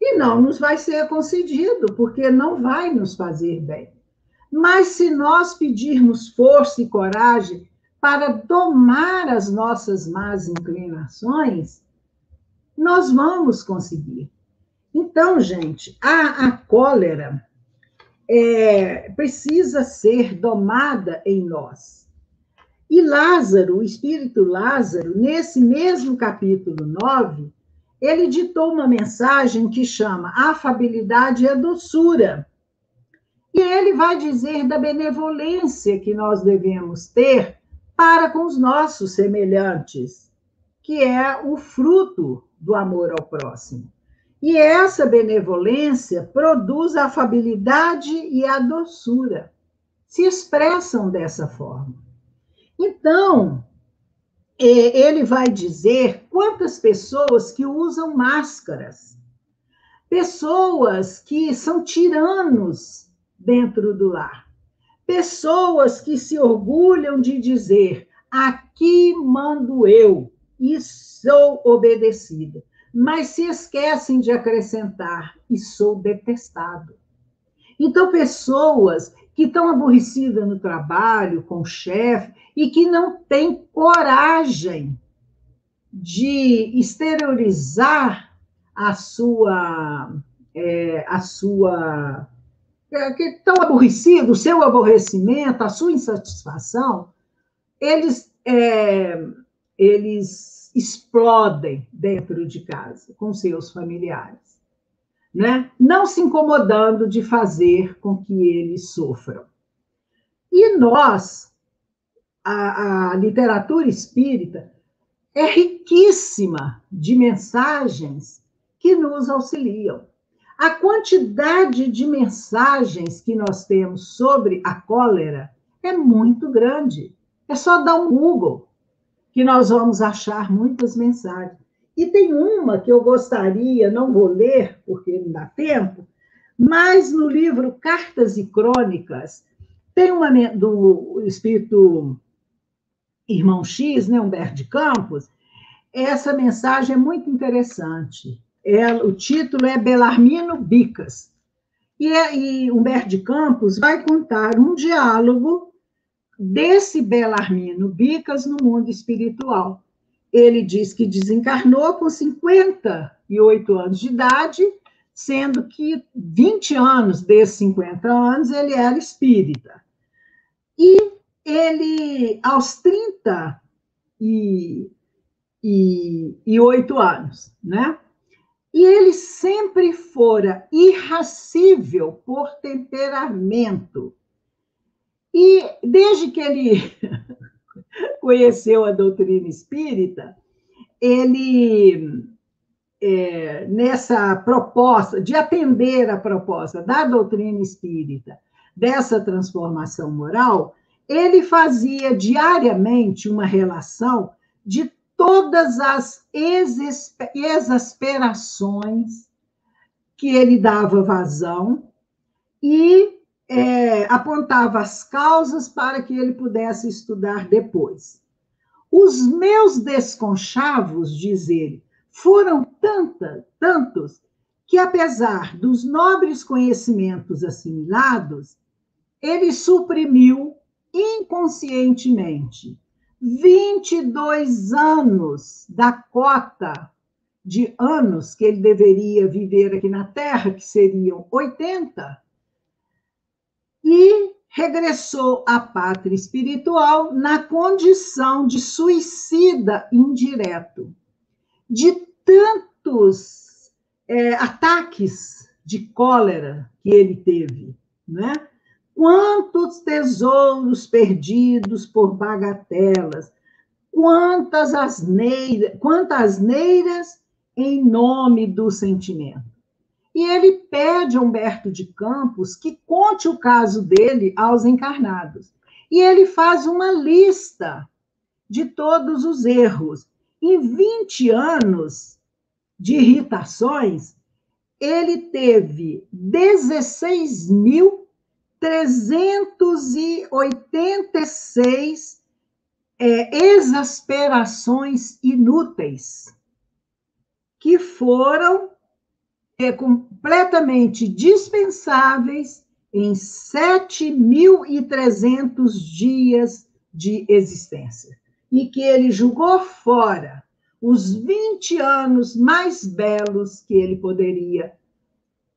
E não nos vai ser concedido, porque não vai nos fazer bem. Mas se nós pedirmos força e coragem para domar as nossas más inclinações, nós vamos conseguir. Então, gente, a, a cólera é, precisa ser domada em nós. E Lázaro, o espírito Lázaro, nesse mesmo capítulo 9, ele ditou uma mensagem que chama Afabilidade e a Doçura. E ele vai dizer da benevolência que nós devemos ter para com os nossos semelhantes, que é o fruto do amor ao próximo. E essa benevolência produz a afabilidade e a doçura. Se expressam dessa forma. Então, ele vai dizer quantas pessoas que usam máscaras, pessoas que são tiranos dentro do lar, pessoas que se orgulham de dizer: aqui mando eu e sou obedecida mas se esquecem de acrescentar, e sou detestado. Então, pessoas que estão aborrecidas no trabalho, com o chefe, e que não têm coragem de exteriorizar a sua. É, a sua é, que estão aborrecidos, o seu aborrecimento, a sua insatisfação, eles, é, eles explodem dentro de casa com seus familiares, né? Não se incomodando de fazer com que eles sofram. E nós, a, a literatura espírita, é riquíssima de mensagens que nos auxiliam. A quantidade de mensagens que nós temos sobre a cólera é muito grande. É só dar um Google que nós vamos achar muitas mensagens. E tem uma que eu gostaria, não vou ler, porque não dá tempo, mas no livro Cartas e Crônicas, tem uma do espírito Irmão X, né, Humberto de Campos, essa mensagem é muito interessante. É, o título é Belarmino Bicas. E, é, e Humberto de Campos vai contar um diálogo desse Belarmino Bicas no mundo espiritual. Ele diz que desencarnou com 58 anos de idade, sendo que 20 anos desses 50 anos ele era espírita. E ele, aos 30 e, e, e 8 anos, né? E ele sempre fora irracível por temperamento. E desde que ele conheceu a doutrina espírita, ele, é, nessa proposta de atender a proposta da doutrina espírita, dessa transformação moral, ele fazia diariamente uma relação de todas as exasperações que ele dava vazão e é, apontava as causas para que ele pudesse estudar depois. Os meus desconchavos, diz ele, foram tanta, tantos que, apesar dos nobres conhecimentos assimilados, ele suprimiu inconscientemente 22 anos da cota de anos que ele deveria viver aqui na Terra, que seriam 80, e regressou à pátria espiritual na condição de suicida indireto. De tantos é, ataques de cólera que ele teve, né? Quantos tesouros perdidos por bagatelas, quantas asneiras, quantas neiras em nome do sentimento. E ele pede a Humberto de Campos que conte o caso dele aos encarnados. E ele faz uma lista de todos os erros. Em 20 anos de irritações, ele teve 16.386 é, exasperações inúteis que foram é, completamente dispensáveis em 7.300 dias de existência. E que ele julgou fora os 20 anos mais belos que ele poderia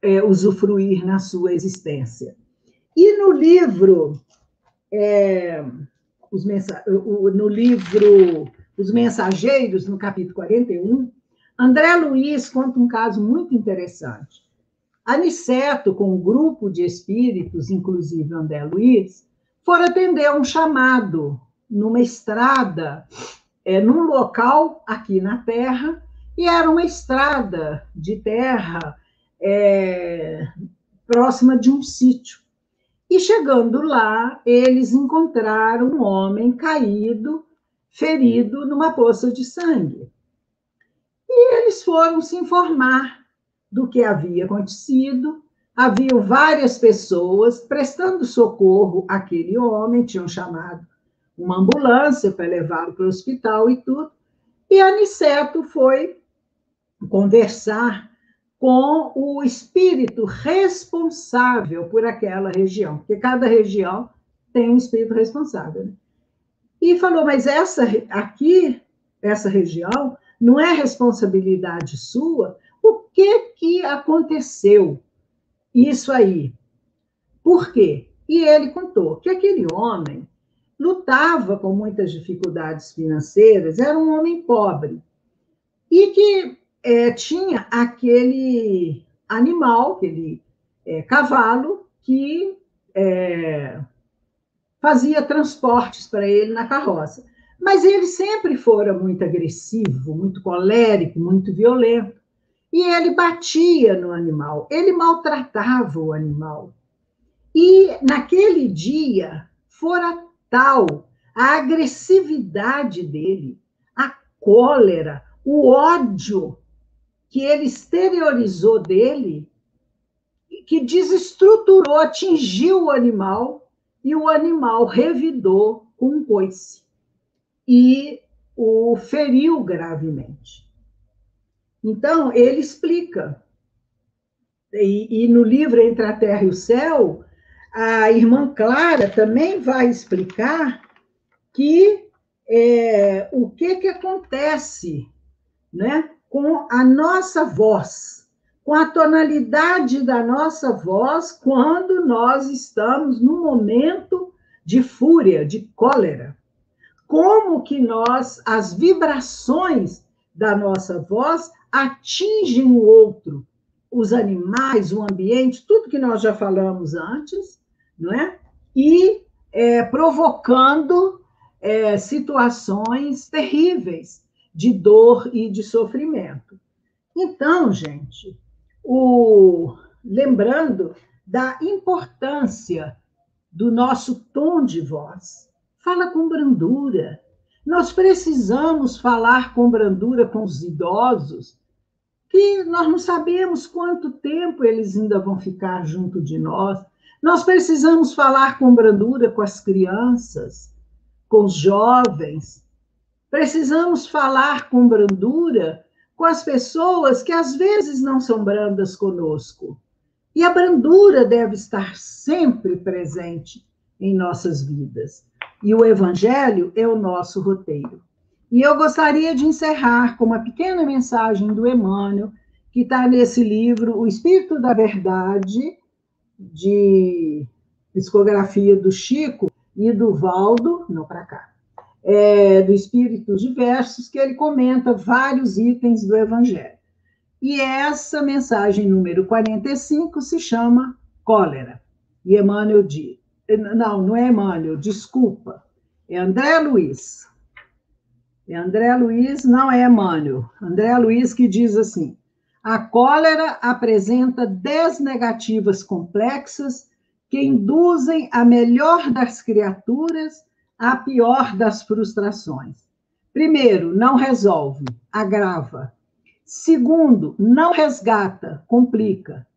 é, usufruir na sua existência. E no livro, é, os no livro Os Mensageiros, no capítulo 41, André Luiz conta um caso muito interessante. Aniceto, com um grupo de espíritos, inclusive André Luiz, foram atender um chamado numa estrada, é, num local aqui na Terra, e era uma estrada de terra é, próxima de um sítio. E chegando lá, eles encontraram um homem caído, ferido numa poça de sangue. E eles foram se informar do que havia acontecido. Haviam várias pessoas prestando socorro àquele homem, tinham chamado uma ambulância para levá-lo para o hospital e tudo. E Aniceto foi conversar com o espírito responsável por aquela região, porque cada região tem um espírito responsável. Né? E falou: mas essa aqui, essa região, não é responsabilidade sua, o que que aconteceu isso aí? Por quê? E ele contou que aquele homem lutava com muitas dificuldades financeiras, era um homem pobre e que é, tinha aquele animal, aquele é, cavalo que é, fazia transportes para ele na carroça. Mas ele sempre fora muito agressivo, muito colérico, muito violento. E ele batia no animal, ele maltratava o animal. E naquele dia fora tal a agressividade dele, a cólera, o ódio que ele exteriorizou dele, que desestruturou, atingiu o animal e o animal revidou com um coice e o feriu gravemente. Então, ele explica. E, e, no livro Entre a Terra e o Céu, a irmã Clara também vai explicar que é, o que, que acontece né, com a nossa voz, com a tonalidade da nossa voz quando nós estamos num momento de fúria, de cólera. Como que nós, as vibrações da nossa voz atingem o outro, os animais, o ambiente, tudo que nós já falamos antes, não é? E é, provocando é, situações terríveis de dor e de sofrimento. Então, gente, o, lembrando da importância do nosso tom de voz, fala com brandura. Nós precisamos falar com brandura com os idosos, que nós não sabemos quanto tempo eles ainda vão ficar junto de nós. Nós precisamos falar com brandura com as crianças, com os jovens. Precisamos falar com brandura com as pessoas que às vezes não são brandas conosco. E a brandura deve estar sempre presente em nossas vidas. E o Evangelho é o nosso roteiro. E eu gostaria de encerrar com uma pequena mensagem do Emmanuel, que está nesse livro, O Espírito da Verdade, de psicografia do Chico e do Valdo, não para cá, é, do Espíritos Diversos, que ele comenta vários itens do Evangelho. E essa mensagem número 45 se chama Cólera. E Emmanuel diz: não, não é Emmanuel, desculpa, é André Luiz. É André Luiz, não é Emmanuel. André Luiz que diz assim: a cólera apresenta dez negativas complexas que induzem a melhor das criaturas à pior das frustrações. Primeiro, não resolve, agrava. Segundo, não resgata, complica.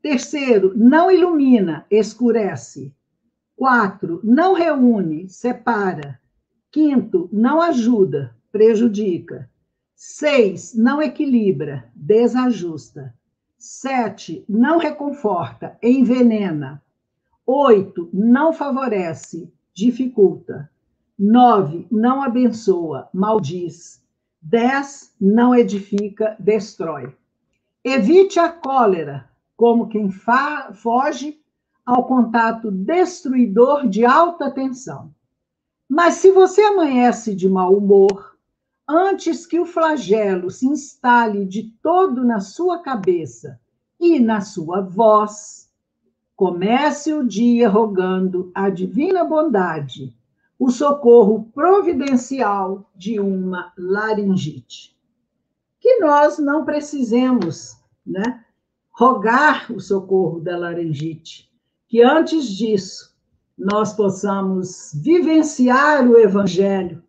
Terceiro, não ilumina, escurece. Quatro, não reúne, separa. Quinto, não ajuda, prejudica. Seis, não equilibra, desajusta. Sete, não reconforta, envenena. Oito, não favorece, dificulta. Nove, não abençoa, maldiz. Dez, não edifica, destrói. Evite a cólera, como quem foge ao contato destruidor de alta tensão. Mas se você amanhece de mau humor, antes que o flagelo se instale de todo na sua cabeça e na sua voz, comece o dia rogando a divina bondade, o socorro providencial de uma laringite. Que nós não precisemos, né, rogar o socorro da laringite, que antes disso nós possamos vivenciar o evangelho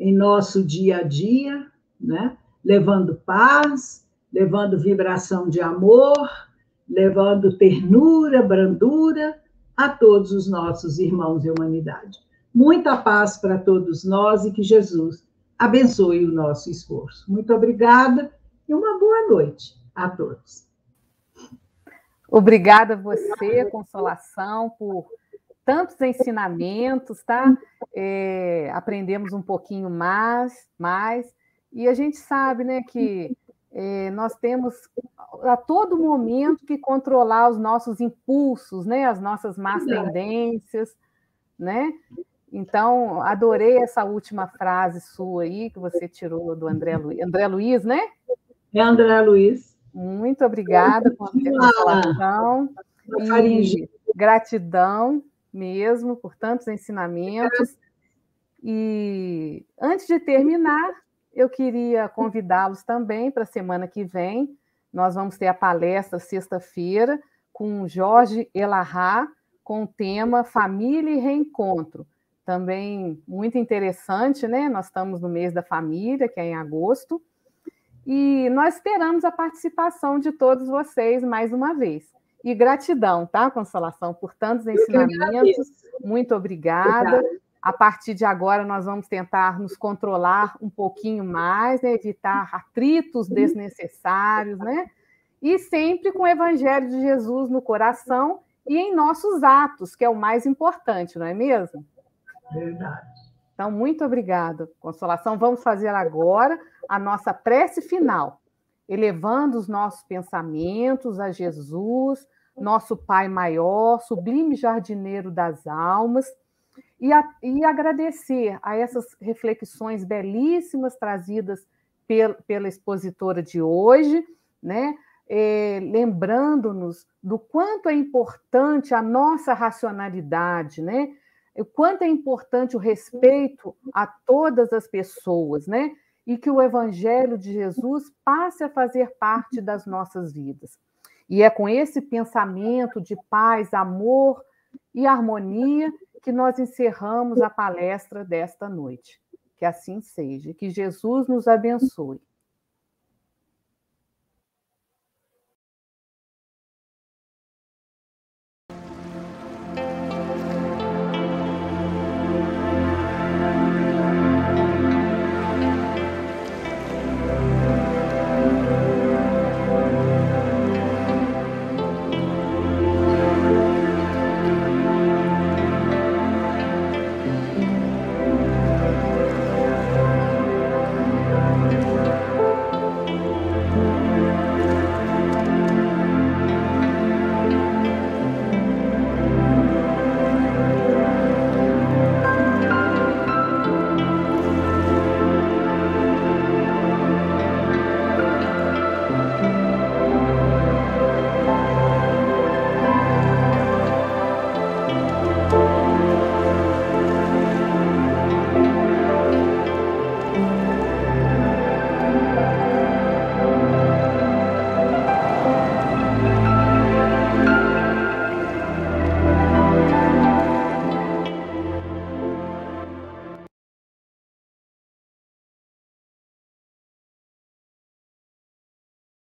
em nosso dia a dia, né? levando paz, levando vibração de amor, levando ternura, brandura a todos os nossos irmãos e humanidade. Muita paz para todos nós e que Jesus abençoe o nosso esforço. Muito obrigada e uma boa noite a todos. Obrigada a você, Consolação, por tantos ensinamentos, tá? É, aprendemos um pouquinho mais, mais, e a gente sabe, né, que é, nós temos a todo momento que controlar os nossos impulsos, né, as nossas más tendências, né? Então, adorei essa última frase sua aí, que você tirou do André Luiz. André Luiz, né? É André Luiz. Muito obrigada por a consolação. E gratidão mesmo por tantos ensinamentos. E antes de terminar, eu queria convidá-los também para a semana que vem. Nós vamos ter a palestra sexta-feira com Jorge Elahá, com o tema Família e Reencontro. Também muito interessante, né? Nós estamos no mês da família, que é em agosto, e nós esperamos a participação de todos vocês mais uma vez. E gratidão, tá, Consolação, por tantos ensinamentos. Muito obrigada. Obrigada. A partir de agora, nós vamos tentar nos controlar um pouquinho mais, né? evitar atritos desnecessários, né? E sempre com o Evangelho de Jesus no coração e em nossos atos, que é o mais importante, não é mesmo? Verdade. Então, muito obrigada, Consolação. Vamos fazer agora a nossa prece final, elevando os nossos pensamentos a Jesus, nosso Pai maior, sublime jardineiro das almas e, a, e agradecer a essas reflexões belíssimas trazidas pel, pela expositora de hoje, né? É, lembrando-nos do quanto é importante a nossa racionalidade, né? O quanto é importante o respeito a todas as pessoas, né? E que o Evangelho de Jesus passe a fazer parte das nossas vidas. E é com esse pensamento de paz, amor e harmonia que nós encerramos a palestra desta noite. Que assim seja, que Jesus nos abençoe.